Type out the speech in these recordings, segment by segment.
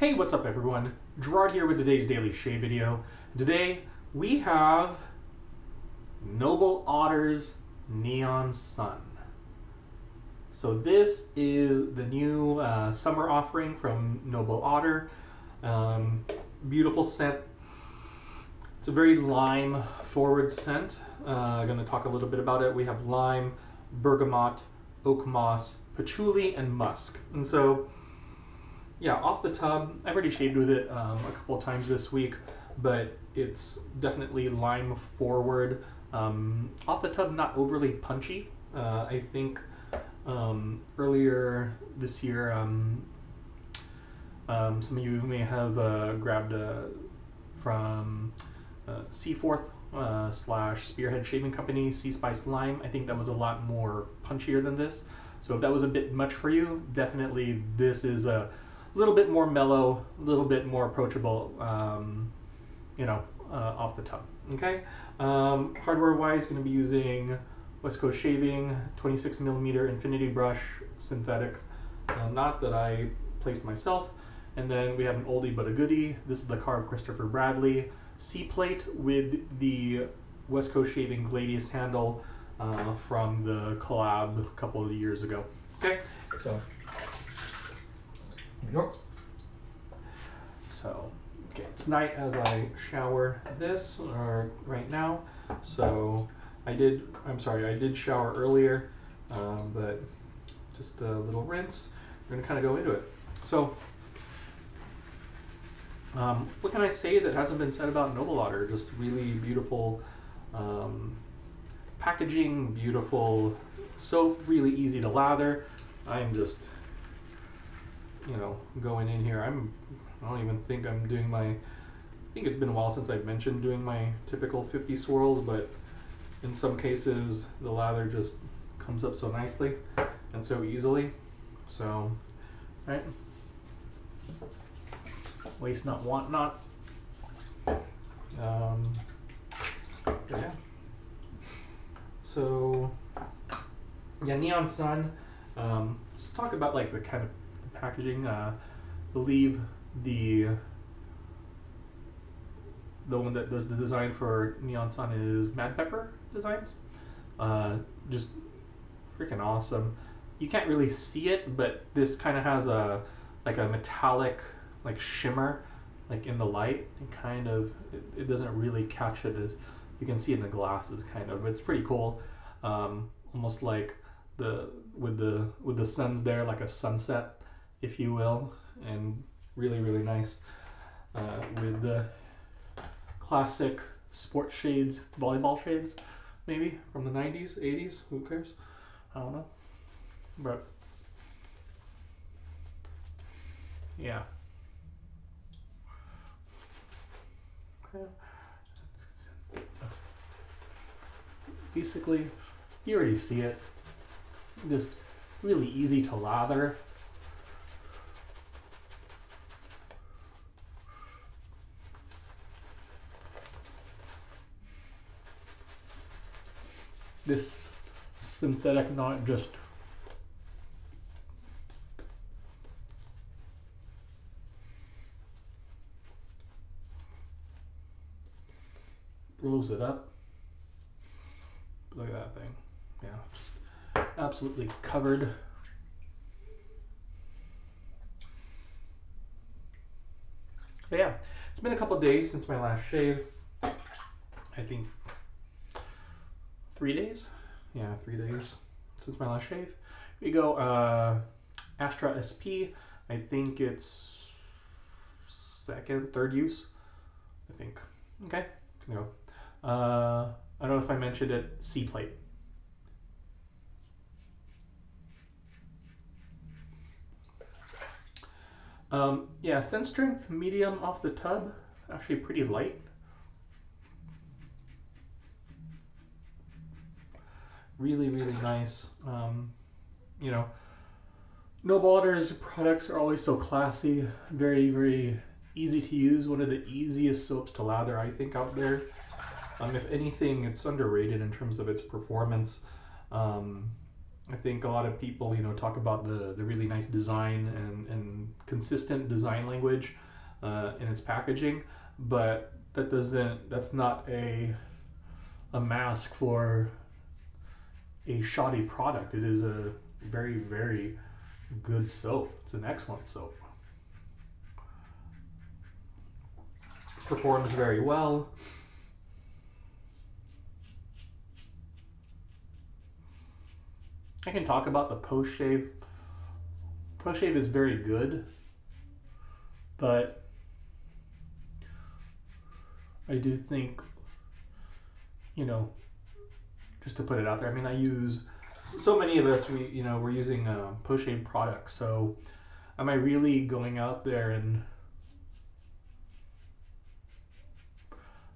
Hey, what's up everyone? Gerard here with today's Daily Shave video. Today we have Noble Otter's Neon Sun. So this is the new uh, summer offering from Noble Otter. Um, beautiful scent. It's a very lime forward scent. Uh, I'm going to talk a little bit about it. We have lime, bergamot, oak moss, patchouli, and musk. And so yeah, off the tub. I've already shaved with it um, a couple of times this week, but it's definitely lime forward. Um, off the tub, not overly punchy. Uh, I think um, earlier this year, um, um, some of you may have uh, grabbed uh, from uh, Seaforth uh, slash Spearhead Shaving Company, Sea Spice Lime. I think that was a lot more punchier than this. So if that was a bit much for you, definitely this is a a little bit more mellow, a little bit more approachable, um, you know, uh, off the tub. Okay. Um, hardware wise, going to be using West Coast Shaving 26 millimeter Infinity Brush synthetic uh, knot that I placed myself. And then we have an oldie but a goodie. This is the Karve Christopher Bradley C plate with the West Coast Shaving Gladius handle uh, from the collab a couple of years ago. Okay, so Yep. So, okay, tonight as I shower this, or right now, so I did, I'm sorry, I did shower earlier, um, but just a little rinse. We're gonna kind of go into it. So, um, what can I say that hasn't been said about Noble Otter? Just really beautiful um, packaging, beautiful soap, really easy to lather. I'm just you know, going in here. I'm, I don't even think I'm doing my, I think it's been a while since I've mentioned doing my typical 50 swirls, but in some cases the lather just comes up so nicely and so easily. So, right? Waste not, want not. Um, yeah. So, yeah, Neon Sun. Um, let's talk about like the kind of packaging. Uh, believe the the one that does the design for Neon Sun is Mad Pepper Designs. Uh, just freaking awesome. You can't really see it, but this kind of has a like a metallic like shimmer like in the light and kind of it, it doesn't really catch it as you can see in the glasses kind of but it's pretty cool um, almost like the with the with the suns there like a sunset if you will, and really, really nice uh, with the classic sports shades, volleyball shades, maybe from the 90s, 80s, who cares? I don't know. But yeah. Basically, you already see it. Just really easy to lather. This synthetic knot just blows it up. Look at that thing. Yeah, just absolutely covered. But yeah, it's been a couple days since my last shave. I think three days. Yeah, three days since my last shave. We go. Uh, Astra SP. I think it's second, third use. I think. Okay. Go. Uh, I don't know if I mentioned it. C plate. Um, yeah, scent strength medium off the tub. Actually pretty light. Really, really nice. Um, you know, Noble Otter's products are always so classy, very, very easy to use. One of the easiest soaps to lather, I think, out there. Um, if anything, it's underrated in terms of its performance. Um, I think a lot of people, you know, talk about the, the really nice design and, and consistent design language uh, in its packaging, but that doesn't. That's not a a mask for a shoddy product. It is a very very good soap. It's an excellent soap. Performs very well. I can talk about the post shave. Post shave is very good, but I do think, you know, just to put it out there. I mean, I use so many of us. We you know we're using uh, post shave products. So, am I really going out there and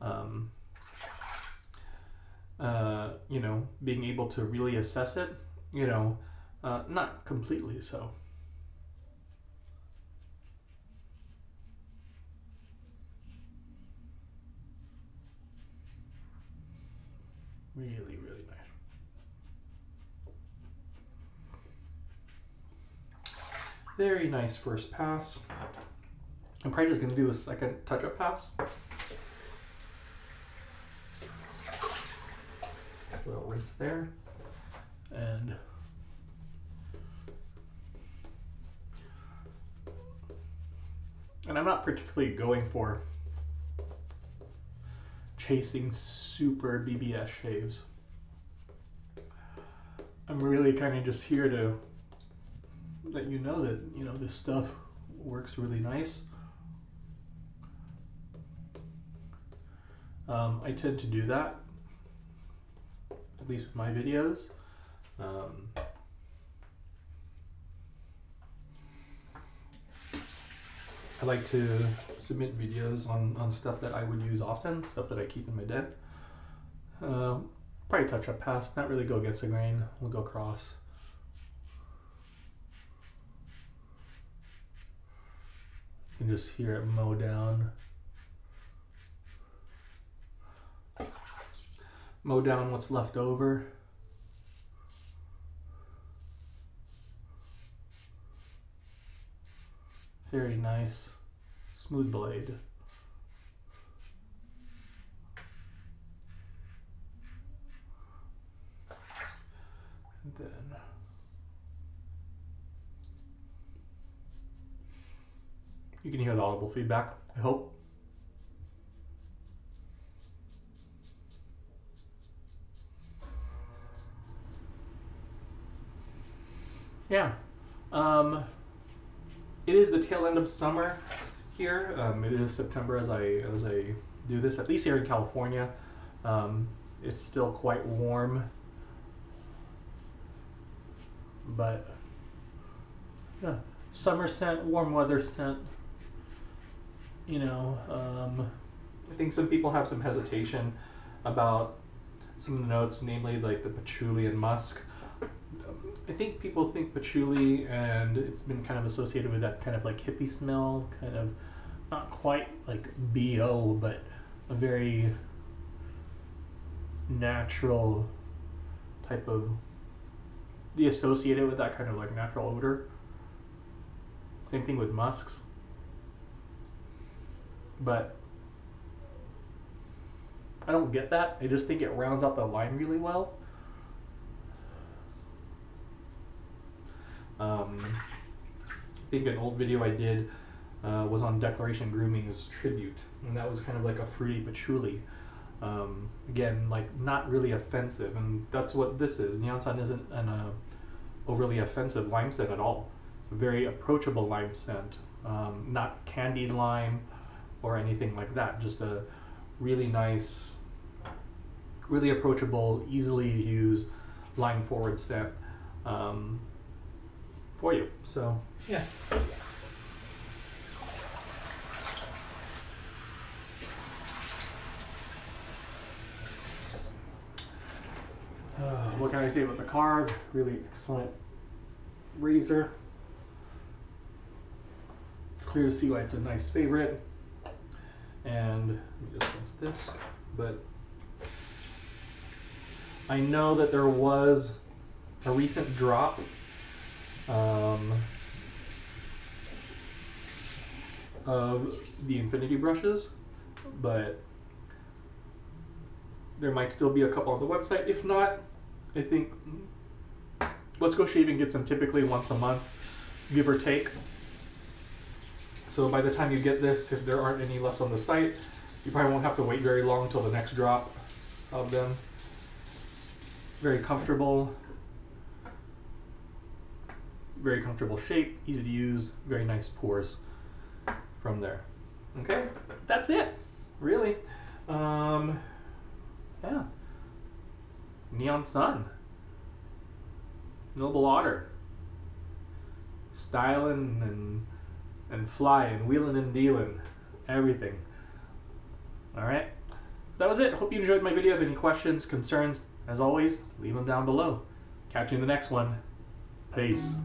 um, uh, you know being able to really assess it? you know, uh, not completely so. Really, really nice. Very nice first pass. I'm probably just going to do a second touch-up pass. Little rinse there and and I'm not particularly going for chasing super BBS shaves. I'm really kind of just here to let you know that you know this stuff works really nice. Um, I tend to do that, at least with my videos. Um, I like to submit videos on, on stuff that I would use often, stuff that I keep in my den. Uh, probably touch up past, not really go against the grain, we'll go cross. Just hear it mow down. Mow down what's left over. Very nice. Smooth blade. And then you can hear the audible feedback, I hope. Yeah. Um, it is the tail end of summer here. Um, it is September as I as I do this. At least here in California, um, it's still quite warm. But yeah, summer scent, warm weather scent. You know, um, I think some people have some hesitation about some of the notes, namely like the patchouli and musk. I think people think patchouli, and it's been kind of associated with that kind of like hippie smell, kind of not quite like bo, but a very natural type of the associated with that kind of like natural odor. Same thing with musks. But I don't get that. I just think it rounds out the line really well. Um, I think an old video I did uh, was on Declaration Grooming's tribute, and that was kind of like a fruity patchouli. Um, again, like not really offensive, and that's what this is. Neon Sun isn't an uh, overly offensive lime scent at all. It's a very approachable lime scent, um, not candied lime or anything like that. Just a really nice, really approachable, easily to use lime forward step Um, for you. So yeah. Uh, what can I say about the Karve? Really excellent razor. It's clear to see why it's a nice favorite. And let me just rinse this. But I know that there was a recent drop. Um, of the infinity brushes, but there might still be a couple on the website. If not, I think West Coast Shaving gets them typically once a month, give or take. So by the time you get this, if there aren't any left on the site, you probably won't have to wait very long until the next drop of them. Very comfortable. Very comfortable shape, easy to use, very nice pores from there. Okay, that's it, really. Um, yeah. Neon Sun. Noble Otter. Styling and and flying, wheeling and dealing, everything. Alright, that was it. Hope you enjoyed my video. If any questions, concerns, as always, leave them down below. Catch you in the next one. Peace.